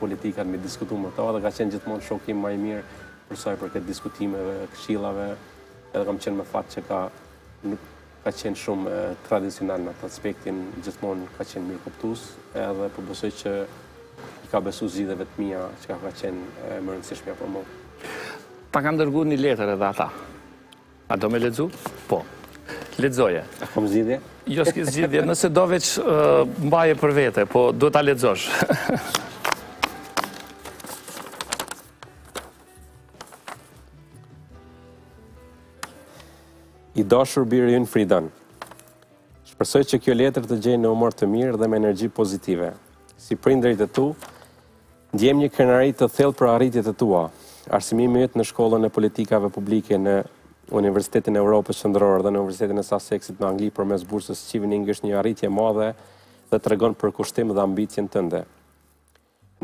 Politika me diskutu me ta edhe ka qenë gjithmonë shoku im ma i mirë për sa i përket diskutimeve, këshillave, edhe kam qenë me fat që ka nuk ka qenë shumë tradicional në atë aspektin, gjithmonë ka qenë mirëkuptues, edhe po besoj që i ka besu zgjedhjeve të mia çka ka qenë më rëndësishmja për mu. Ta kanë dërgu një letër edhe ata. A do me lexu? Po. Lexoje. A kom zgjedhje? Jo, s'ki zgjedhje, nëse do veç mbaje për vete, po duhet ta lexosh. I dashur biri ynë Fridon. Shpresoj që kjo letër të gjejë në umor të mirë dhe me energji pozitive. Si prindërit e tu, Ndiejmë një krenari të thellë për arritjet e tua. Arsimimi yt në Shkollën e Politikave Publike në Universitetin e Evropës Qendrore dhe në Universitetin e Sussexit në Angli përmes bursës Chevening është një arritje e madhe dhe tregon përkushtim dhe ambicien tënde.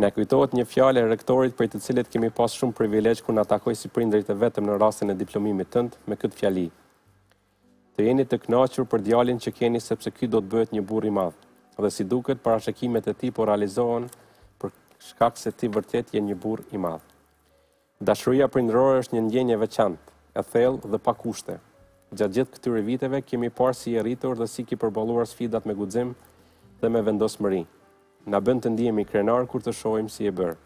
Na kujtohet një fjalë e rektorit prej të cilit kemi pas shumë privilegj kur na takoi si prindërit e vetëm në rastin e diplomimit tënd me këtë fjali. Të jeni të kënaqur për djalin që keni sepse ky do të bëhet një burrë i madh. Dhe si duket parashikimet e tij po realizohen për shkak se ti vërtet je një burrë i madh. Dashuria prindërore është një ndjenjë e veçantë, e thellë dhe pa kushte. Gjatë gjithë këtyre viteve kemi parë si je rritur dhe si ki përballuar sfidat me guxim dhe me vendosmëri. Na bën të ndihemi krenarë kur të shohim si je bërë.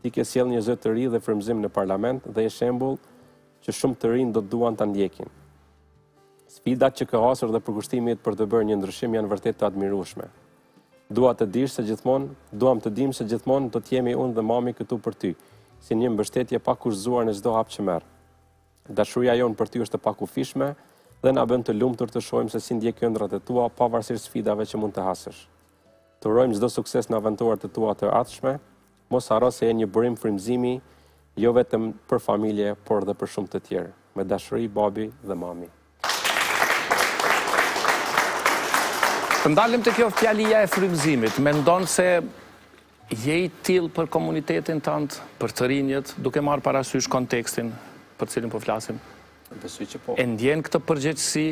Ti ke sjellë një zë të ri dhe frymëzim në parlament dhe je shembull që shumë të rinj do të duan ta ndjekin. Sfidat që ke hasur dhe përkushtimi yt për të bërë një ndryshim janë vërtet të admirueshme. Dua të dish se gjithmonë, duam të dish se gjithmonë do të jemi unë dhe mami këtu për ty, si një mbështetje e pakushtëzuar në çdo hap që merr. Dashuria jonë për ty është e pakufishme dhe na bën të lumtur të shohim se si ndjek ëndrrat e tua pavarësisht sfidave që mund të hasësh. Të urojmë çdo sukses në aventurat e tua të ardhshme, Mos harro se je një burim frymëzimi jo vetëm për familje, por dhe për shumë të tjerë. Me dashuri babi dhe mami. Të ndalemi te kjo fjalia e frymëzimit. Mendon se je i tillë për komunitetin tënd, për të rinjët, duke marrë parasysh kontekstin për të cilin po flasim? Besoj që po. E ndjen këtë përgjegjësi?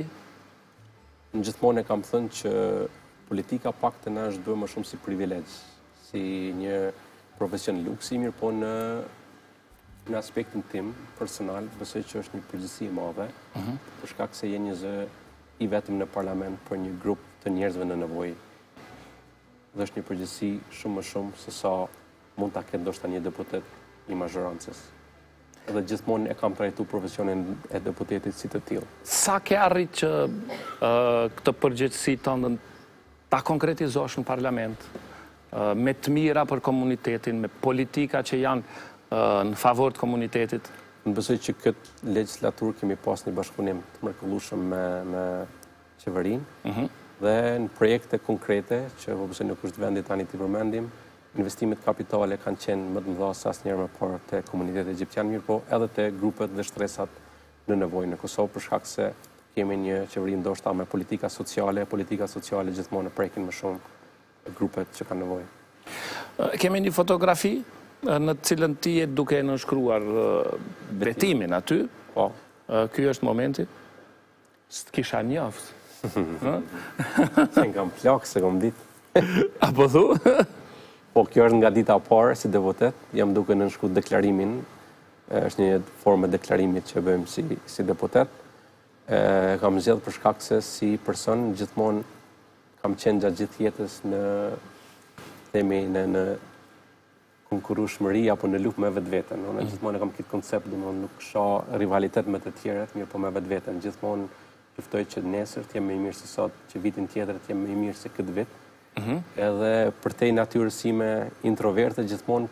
Unë gjithmonë e kam thënë që politika pak të na është bërë më shumë si privilegj. si një profesion luksi, mirëpo në në aspektin tim personal, besoj që është një përgjegjësi e madhe, mhm. për shkak se je një zë i vetëm në parlament për një grup të njerëzve në nevojë. Dhe është një përgjegjësi shumë më shumë se sa mund ta ketë ndoshta një deputet i mazhorancës. Dhe gjithmonë e kam trajtu profesionin e deputetit si të tillë. Sa ke arrit që këtë përgjegjësi të ndën ta konkretizosh në parlament me të mira për komunitetin, me politika që janë në favor të komunitetit. Unë besoj që këtë legjislaturë kemi pas një bashkëpunim të mrekullueshëm me me qeverinë dhe në projekte konkrete që po besoj nuk është vendi tani t'i përmendim, investimet kapitale kanë qenë më të mëdha se asnjëherë më parë te komuniteti egjiptian, mirëpo edhe te grupet dhe shtresat në nevojë në Kosovë për shkak se kemi një qeveri ndoshta me politika sociale, politika sociale gjithmonë prekin më shumë grupet që kanë nevojë. Kemi një fotografi në të cilën ti je duke nënshkruar betimin aty. Po. Ky është momenti. S'të kisha njoft. Se jam plak, s'e kam dit. A po thu? Po, kjo është nga dita e parë si deputet, jam duke nënshkru deklarimin Është një formë e deklarimit që bëjmë si si deputet. E kam zgjedhur për shkak se si person gjithmonë kam qenë gjatë gjithë jetës të themi në në konkurrueshmëri apo në luftë me vetveten. Unë mm. gjithmonë kam këtë koncept, domthonë nuk shoh rivalitet me të tjerët, mirëpo me vetveten. Gjithmonë luftoj që nesër të jem më i mirë se sot, që vitin tjetër të jem më i mirë se këtë vit. Mm -hmm. Edhe përtej natyrës sime introverte gjithmonë